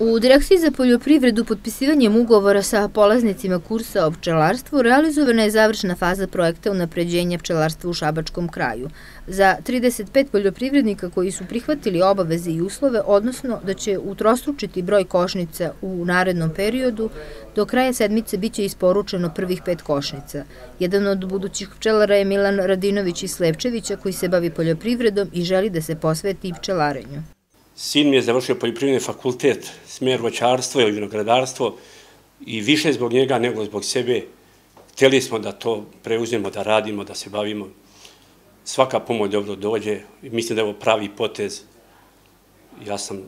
U Direkciji za poljoprivredu potpisivanjem ugovora sa polaznicima kursa o pčelarstvu realizovana je završna faza projekta unapređenja pčelarstva u Šabačkom kraju. Za 35 poljoprivrednika koji su prihvatili obaveze i uslove, odnosno da će utrostručiti broj košnica u narednom periodu, do kraja sedmice biće isporučeno prvih pet košnica. Jedan od budućih pčelara je Milan Radinović iz Slepčevića koji se bavi poljoprivredom i želi da se posveti pčelarenju. Sin mi je završio poljoprivredni fakultet, smer voćarstvo ili vinogradarstvo i više zbog njega nego zbog sebe. Hteli smo da to preuzmemo, da radimo, da se bavimo. Svaka pomoć dobro dođe i mislim da je ovo pravi potez. Ja sam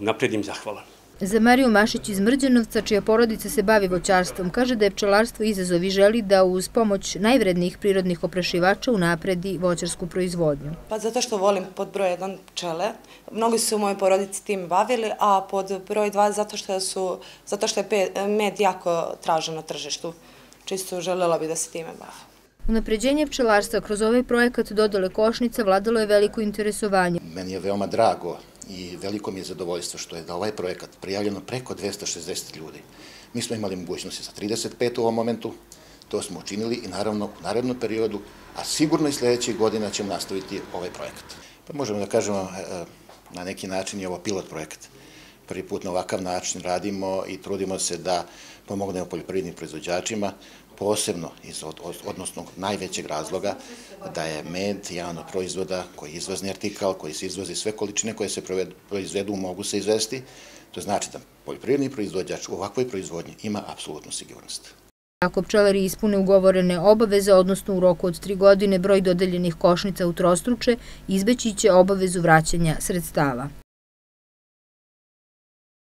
napredim zahvalan. Za Mariju Mašić iz Mrđanovca, čija porodica se bavi voćarstvom, kaže da je pčelarstvo izazov i želi da uz pomoć najvrednijih prirodnih oprašivača unapredi voćarsku proizvodnju. Pa zato što volim pod broj 1 pčele. Mnogi su u mojoj porodici tim bavili, a pod broj 2 zato što, su, zato što je med jako tražen na tržištu. Čisto želela bi da se time bavim. Unapređenje pčelarstva kroz ovaj projekat dodale košnica vladalo je veliko interesovanje. Meni je veoma drago i veliko mi je zadovoljstvo što je da ovaj projekat prijavljeno preko 260 ljudi. Mi smo imali mogućnosti sa 35 u ovom momentu, to smo učinili i naravno u narednom periodu, a sigurno i sledećih godina ćemo nastaviti ovaj projekat. Pa možemo da kažemo e, na neki način je ovo pilot projekat. Prvi put na ovakav način radimo i trudimo se da pomognemo poljoprivrednim proizvođačima, posebno iz odnosno najvećeg razloga da je med jedan od proizvoda koji je izvozni artikal, koji se izvozi sve količine koje se proizvedu mogu se izvesti. To znači da poljoprivredni proizvođač u ovakvoj proizvodnji ima apsolutnu sigurnost. Ako pčelari ispune ugovorene obaveze, odnosno u roku od tri godine broj dodeljenih košnica trostruče, izbeći će obavezu vraćanja sredstava.